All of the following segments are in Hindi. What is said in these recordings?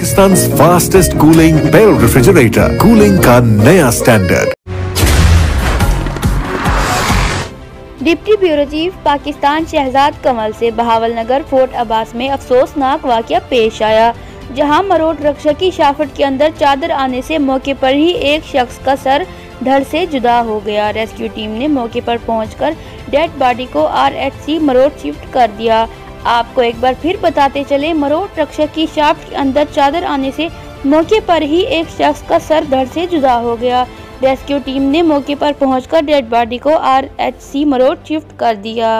Pakistan fastest cooling barrel refrigerator cooling का नया standard deputy bureau chief Pakistan Shahzad Kamal से बहावल नगर फोर्ट अब्बास में अफसोसनाक वाक़ पेश आया, जहाँ मरोट रक्षा की शाफट के अंदर चादर आने से मौके पर ही एक शख्स का सर धड़ से जुदा हो गया। रेस्क्यू टीम ने मौके पर पहुंचकर डेड बॉडी को आरएचसी मरोट शिफ्ट कर दिया। आपको एक बार फिर बताते चले, मरोड़ रक्षक की शाफ्ट के अंदर चादर आने से मौके पर ही एक शख्स का सर धड़ से जुदा हो गया। रेस्क्यू टीम ने मौके पर पहुंचकर डेड बॉडी को आरएचसी मरोड़ शिफ्ट कर दिया।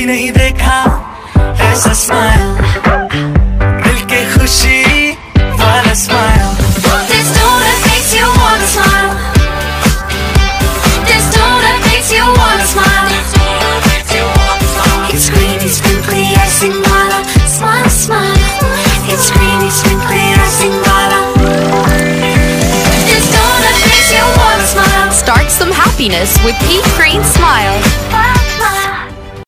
कभी नहीं देखा ऐसा स्माइल दिल के खुशी वाला smile This tone that makes you wanna smile. This tone that makes you wanna smile. It's green, it's sprinkly, icing वाला Smile, smile. It's green, it's sprinkly, icing वाला This tone that makes you wanna smile. Start some happiness with Pea Green Smile.